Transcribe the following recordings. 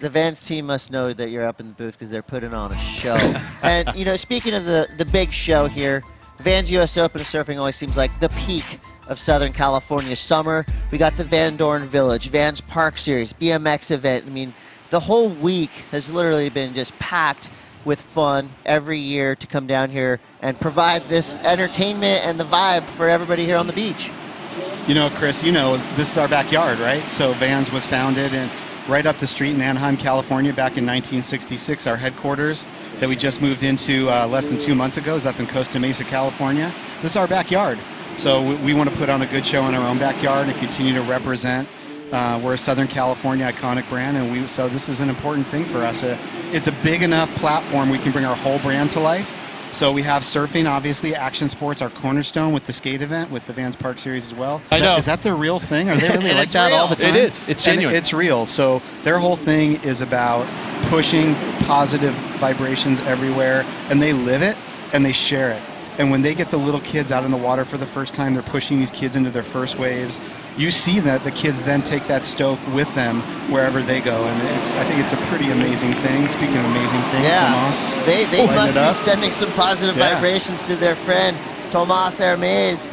the Vans team must know that you're up in the booth because they're putting on a show. and you know, speaking of the the big show here, Vans U.S. Open of surfing always seems like the peak of Southern California summer. We got the Van Dorn Village, Vans Park Series, BMX event. I mean, the whole week has literally been just packed with fun every year to come down here and provide this entertainment and the vibe for everybody here on the beach. You know, Chris, you know, this is our backyard, right? So Vans was founded in right up the street in Anaheim, California, back in 1966. Our headquarters that we just moved into uh, less than two months ago is up in Costa Mesa, California. This is our backyard. So we, we want to put on a good show in our own backyard and continue to represent. Uh, we're a Southern California iconic brand, and we so this is an important thing for us. Uh, it's a big enough platform we can bring our whole brand to life. So we have surfing, obviously, action sports, our cornerstone with the skate event, with the Vans Park Series as well. Is I know. That, is that the real thing? Are they really like that all the time? It is. It's And genuine. it's real. So their whole thing is about pushing positive vibrations everywhere, and they live it and they share it. And when they get the little kids out in the water for the first time, they're pushing these kids into their first waves. You see that the kids then take that stoke with them wherever they go, and it's, I think it's a pretty amazing thing. Speaking of amazing things, Yeah, Tomas, they, they must be sending some positive Yeah. vibrations to their friend Tomas Hermes,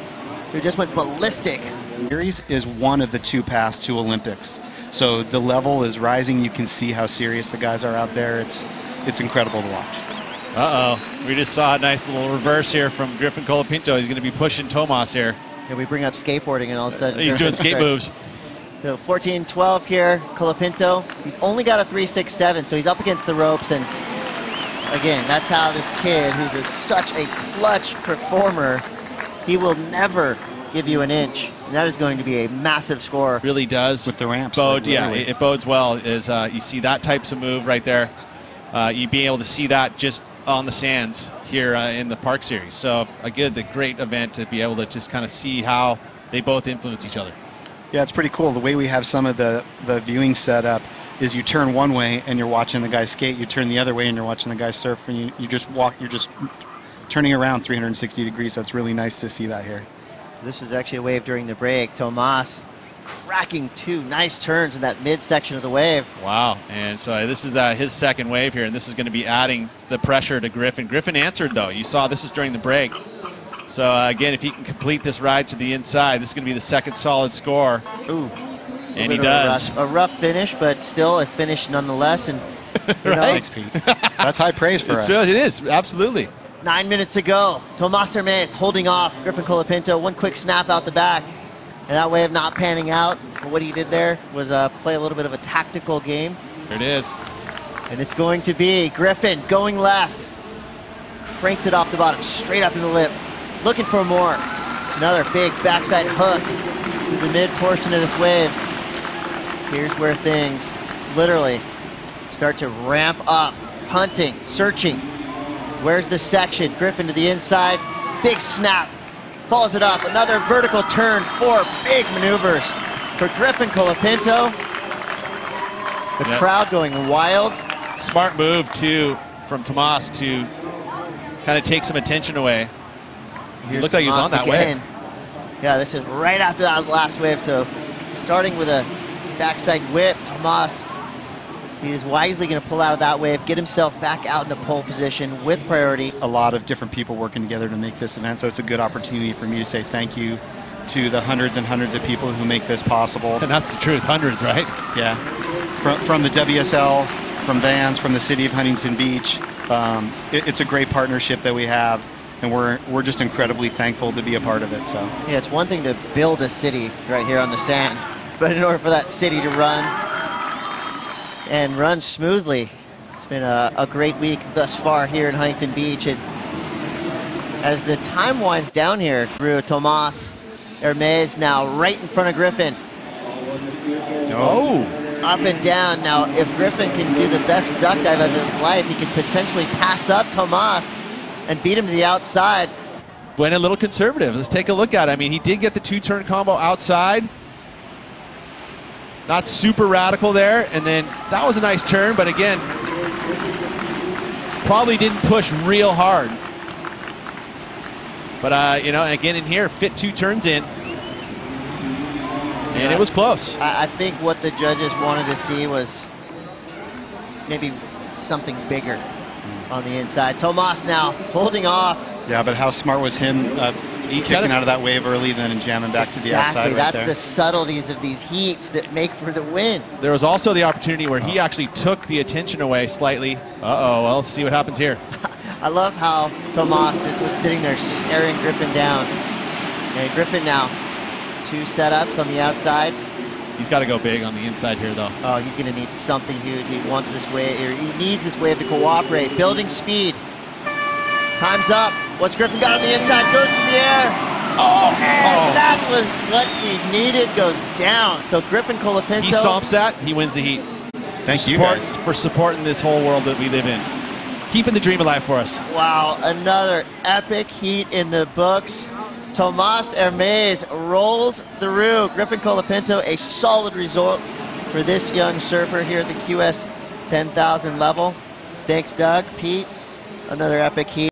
who just went ballistic. series is one of the two paths to Olympics. So the level is rising. You can see how serious the guys are out there. It's it's incredible to watch. Uh oh. We just saw a nice little reverse here from Griffin Colapinto. He's going to be pushing Tomas here. Yeah, we bring up skateboarding and all of a sudden He's doing skate starts- moves. So 14 12 here, Colapinto. He's only got a 3-6-7, so he's up against the ropes. And again, that's how this kid, who's a, such a clutch performer, he will never give you an inch. And that is going to be a massive score. Really does. With the ramps, Bode, like, yeah, it, it bodes well. Is uh, you see that types of move right there. Uh, you be able to see that just on the sands here uh, in the Park Series. So again, the great event to be able to just kind of see how they both influence each other. Yeah, it's pretty cool. The way we have some of the the viewing set up is you turn one way and you're watching the guy skate. You turn the other way and you're watching the guy surf. And you, you just walk. You're just turning around 360 degrees. So it's really nice to see that here. This was actually a wave during the break. Tomas cracking two nice turns in that midsection of the wave. Wow. And so this is uh, his second wave here, and this is going to be adding the pressure to Griffin. Griffin answered, though. You saw this was during the break. So, uh, again, if he can complete this ride to the inside, this is going to be the second solid score. Ooh. And he Bit a does. rough- A rough finish, but still a finish nonetheless. And you know, Thanks, Pete. That's high praise for It's, us. uh, it is, absolutely. Nine minutes to go. Tomas Hermes holding off Griffin Colapinto. One quick snap out the back. And that way of not panning out. What he did there was uh, play a little bit of a tactical game. There it is. And it's going to be Griffin going left. Cranks it off the bottom, straight up in the lip. Looking for more. Another big backside hook through the mid portion of this wave. Here's where things literally start to ramp up. Hunting, searching. Where's the section? Griffin to the inside. Big snap. Follows it up. Another vertical turn. Four big maneuvers for Griffin Colapinto. The Yep. crowd going wild. Smart move, too, from Tomas to kind of take some attention away. Here's looked like he was on that wave. Yeah, this is right after that last wave. So starting with a backside whip, Tomas, he is wisely going to pull out of that wave, get himself back out into pole position with priority. a lot of different people working together to make this event. So it's a good opportunity for me to say thank you to the hundreds and hundreds of people who make this possible. And that's the truth. Hundreds, right? Yeah, from, from the WSL, from Vans, from the city of Huntington Beach. Um, it- it's a great partnership that we have, and we're we're just incredibly thankful to be a part of it. So Yeah, it's one thing to build a city right here on the sand, but in order for that city to run and run smoothly, it's been a, a great week thus far here in Huntington Beach. It, as the time winds down here, through Tomas Hermes now right in front of Griffin, Oh. up and down. Now, if Griffin can do the best duck dive of his life, he could potentially pass up Tomas and beat him to the outside. Went a little conservative. Let's take a look at it. I mean, he did get the two turn combo outside. Not super radical there. And then that was a nice turn, but again, probably didn't push real hard. But, uh, you know, again in here, fit two turns in. And it was close. I, I think what the judges wanted to see was maybe something bigger on the inside. Tomas now holding off. Yeah, but how smart was him uh, kicking out of that wave early, then jamming back to the outside right That's there? the subtleties of these heats that make for the win. There was also the opportunity where he uh-huh. actually took the attention away slightly. Uh-oh, well, let's see what happens here. I love how Tomas just was sitting there staring Griffin down. And Griffin now, two setups on the outside. He's got to go big on the inside here, though. Oh, he's going to need something huge. He wants this wave, or he needs this wave to cooperate. Building speed. Time's up. What's Griffin got on the inside? Goes to the air. Oh, oh, and that was what he needed. Goes down. So Griffin Colapinto. He stomps that, he wins the heat. Thank you Support, guys. for supporting this whole world that we live in. Keeping the dream alive for us. Wow, another epic heat in the books. Tomas Hermes rolls through. Griffin Colapinto, a solid result for this young surfer here at the QS 10,000 level. Thanks, Doug. Pete, another epic heat.